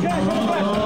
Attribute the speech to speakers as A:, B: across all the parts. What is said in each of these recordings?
A: 现在说的对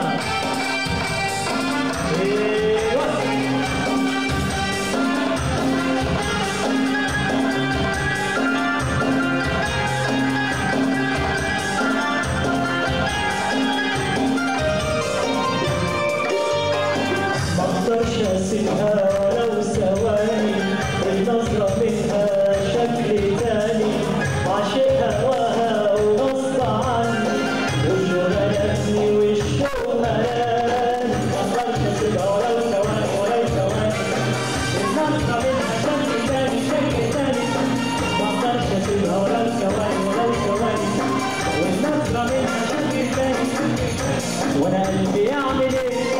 A: Ben bir ameli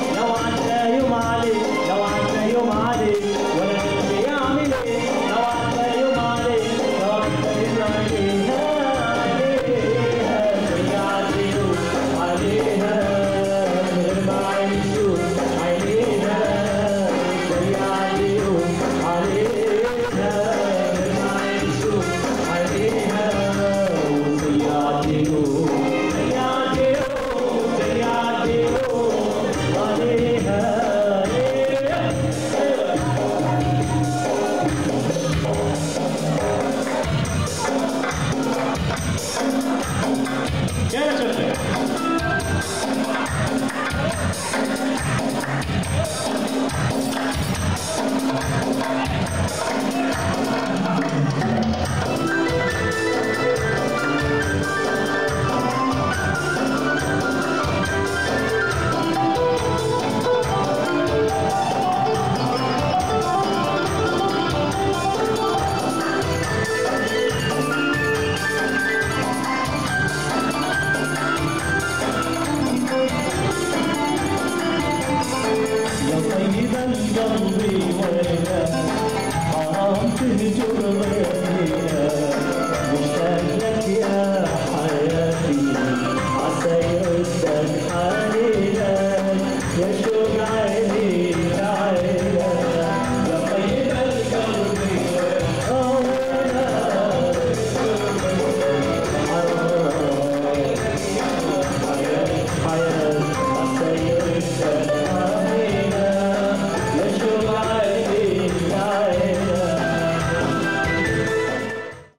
A: 去你就能爱人。